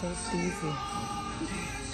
so dizzy.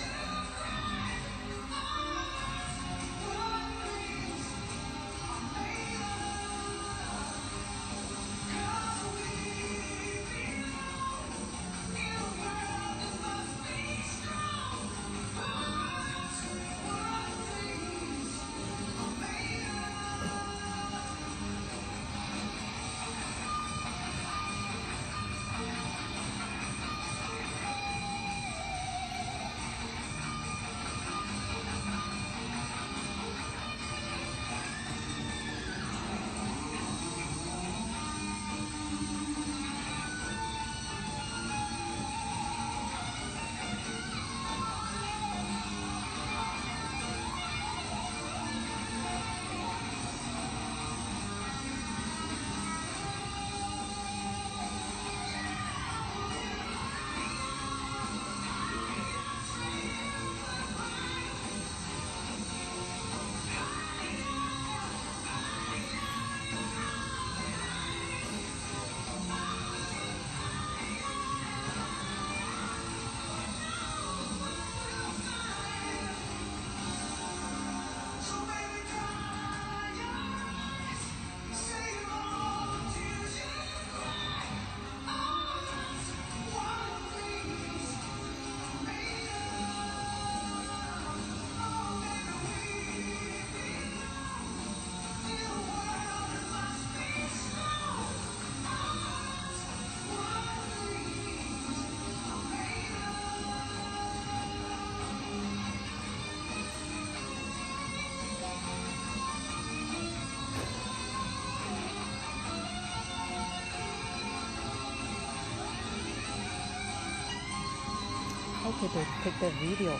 how did take the video?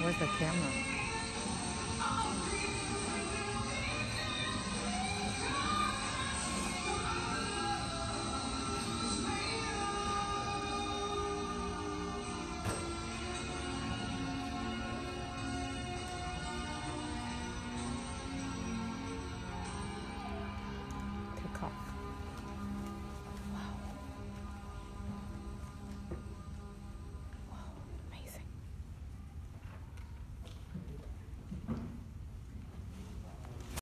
Where's the camera?